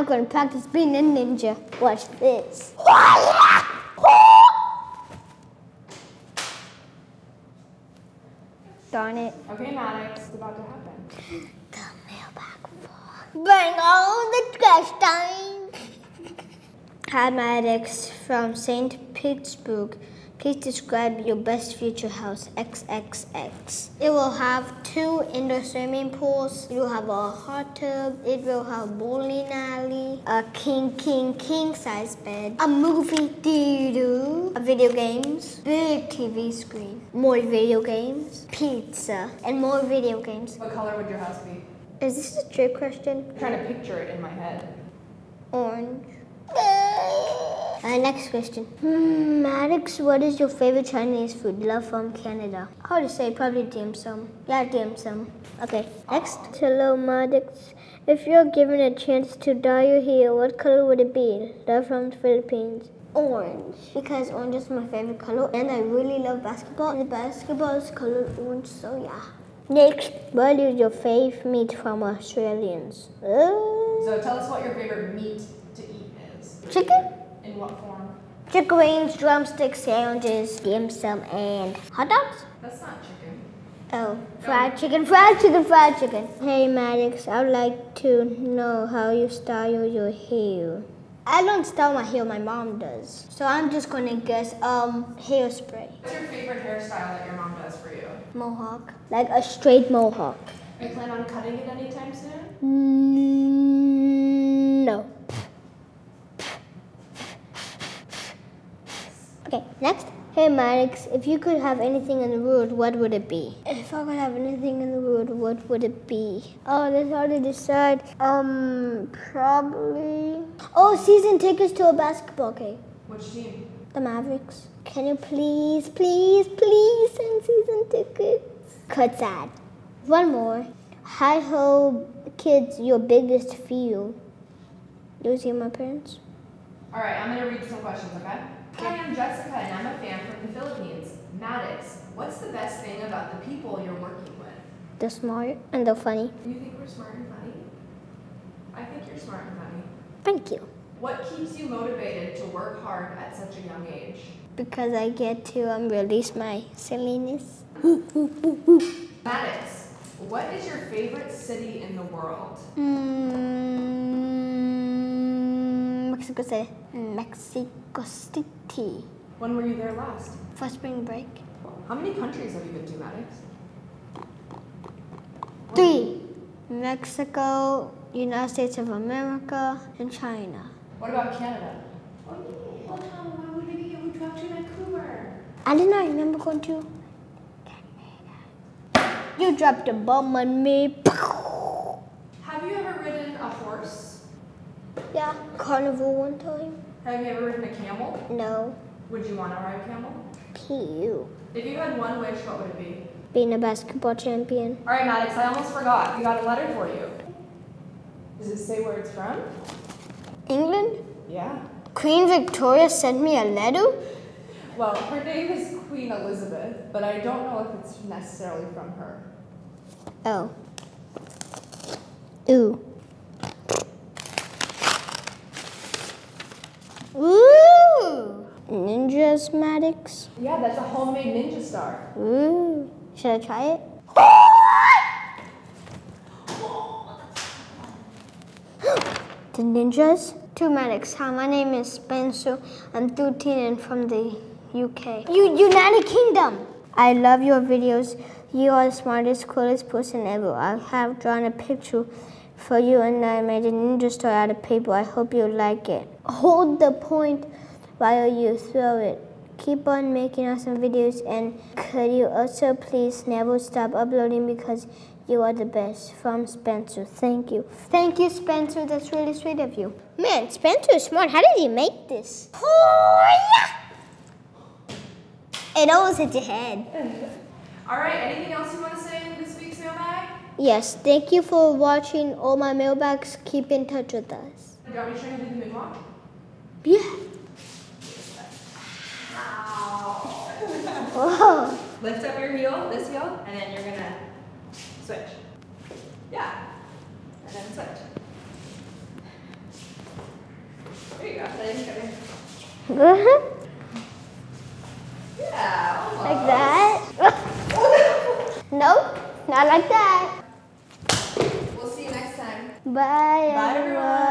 I'm gonna practice being a ninja. Watch this. Darn it. Okay, Maddox, it's about to happen. The mailbag Bring on the trash time. Hi, Maddox from St. Petersburg. Please describe your best future house, XXX. It will have two indoor swimming pools. It will have a hot tub. It will have bowling alley, a king, king, king size bed, a movie theater, a video games, big TV screen, more video games, pizza, and more video games. What color would your house be? Is this a trick question? I'm trying to picture it in my head. Orange. Uh, next question. Hmm, Maddox, what is your favorite Chinese food? Love from Canada. How to say? Probably dim sum. Yeah, dim sum. Okay, next. Hello, Maddox. If you're given a chance to dye your hair, what color would it be? Love from the Philippines. Orange. Because orange is my favorite color and I really love basketball. And basketball is colored orange, so yeah. Next, what is your favorite meat from Australians? Uh, So tell us what your favorite meat to eat is. chicken? In what form? Chicken wings, drumsticks, sandwiches, dim sum, and hot dogs? That's not chicken. Oh, fried chicken, fried chicken, fried chicken. Hey Maddox, I would like to know how you style your hair. I don't style my hair, my mom does. So I'm just gonna guess um hairspray. What's your favorite hairstyle that your mom does for you? Mohawk. Like a straight mohawk. You plan on cutting it anytime soon? Mm, no. Okay, next. Hey Maddox, if you could have anything in the world, what would it be? If I could have anything in the world, what would it be? Oh, that's hard to decide. Um, probably. Oh, season tickets to a basketball game. Which team? The Mavericks. Can you please, please, please send season tickets? Cut sad. One more. Hi ho, kids, your biggest fear. Losing my parents? All right, I'm gonna read some questions, okay? Hi, I'm Jessica, and I'm a fan from the Philippines. Maddox, what's the best thing about the people you're working with? They're smart and they're funny. Do you think we're smart and funny? I think you're smart and funny. Thank you. What keeps you motivated to work hard at such a young age? Because I get to um, release my silliness. Maddox, what is your favorite city in the world? Mm, Mexico City. Mexico City. When were you there last? For spring break. How many countries have you been to, Maddox? Three. Mexico, United States of America, and China. What about Canada? Oh, yeah. Well, Tom, why would we be able to talk to Vancouver? I did not remember going to Canada. You dropped a bomb on me. Have you ever ridden a horse? Yeah, carnival one time. Have you ever ridden a camel? No. Would you want to ride a camel? Pew. If you had one wish, what would it be? Being a basketball champion. All right, Maddox, I almost forgot. We got a letter for you. Does it say where it's from? England? Yeah. Queen Victoria sent me a letter? Well, her name is Queen Elizabeth, but I don't know if it's necessarily from her. Oh. Ooh. Maddox. Yeah, that's a homemade ninja star. Ooh. Should I try it? the ninjas? Two Maddox. Hi, my name is Spencer. I'm 13 and from the UK. U- United Kingdom! I love your videos. You are the smartest, coolest person ever. I have drawn a picture for you and I made a ninja star out of paper. I hope you like it. Hold the point while you throw it. Keep on making awesome videos and could you also please never stop uploading because you are the best. From Spencer. Thank you. Thank you, Spencer. That's really sweet of you. Man, Spencer is smart. How did he make this? Oh, yeah. It almost hit your head. All right, anything else you want to say in this week's mailbag? Yes, thank you for watching all my mailbags. Keep in touch with us. Do you want me to show you to do the moonwalk? Yeah. Lift up your heel, this heel, and then you're gonna switch. Yeah. And then switch. There you go. yeah. Like that? nope. Not like that. We'll see you next time. Bye. Bye everyone.